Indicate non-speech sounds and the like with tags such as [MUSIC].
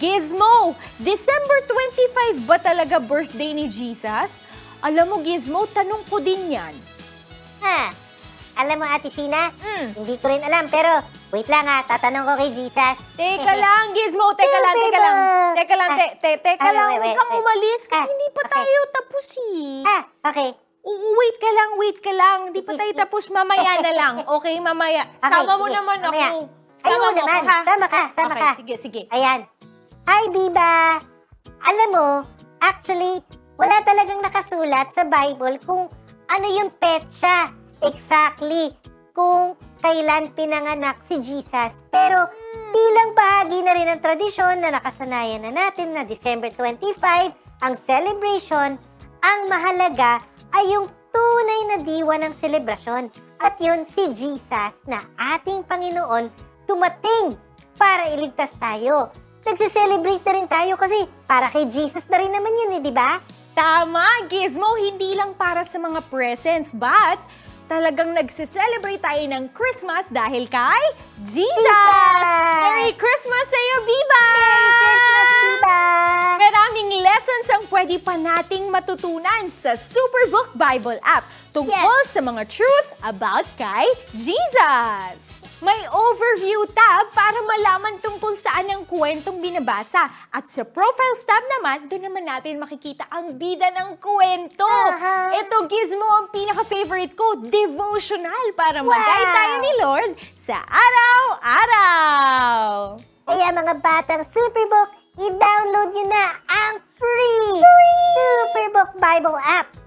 Gizmo, December 25 ba talaga birthday ni Jesus? Alam mo, Gizmo, tanong ko din yan. Ha? Alam mo, Ate Sheena, Hmm. hindi ko rin alam, pero wait lang ha, tatanong ko kay Jesus. Teka [LAUGHS] lang, Gizmo, teka lang, teka lang. Teka lang, te, te, teka Ah, lang, wait, huwag kang umalis kasi Ah, hindi pa okay. tayo tapos eh. Ah, okay. Oo, wait ka lang, wait ka lang. Hindi pa tayo tapos, mamaya na lang. [LAUGHS] Okay, mamaya. Okay, Sama mo sige, naman mamaya. ako. Ayaw Sama mo naman. ako, ha? Sama ka, sama okay, ka. sige, sige. Ayan. Hi, Biba! Alam mo, actually, wala talagang nakasulat sa Bible kung ano yung petsa exactly kung kailan pinanganak si Jesus. Pero bilang bahagi na rin ng tradisyon na nakasanayan na natin na December 25, ang celebration, ang mahalaga ay yung tunay na diwa ng selebrasyon. At yun si Jesus na ating Panginoon dumating para iligtas tayo. Nagsiselebrate na rin tayo kasi para kay Jesus na rin naman yun eh, di ba? Tama, Gizmo, hindi lang para sa mga presents, but talagang nagsiselebrate tayo ng Christmas dahil kay Jesus! Jesus! Merry Christmas sa iyo, Biba! Merry Christmas, Biba! Maraming lessons ang pwede pa nating matutunan sa Superbook Bible app tungkol sa mga truth about kay Jesus. May overview tab para malaman tungkol saan ang kwentong binabasa. At sa profiles tab naman, doon naman natin makikita ang bida ng kwento. Aha. Ito, Gizmo, ang pinaka-favorite ko, devotional para mag-guide Wow. tayo ni Lord sa araw-araw. Kaya mga batang Superbook, i-download nyo na ang free, Superbook Bible app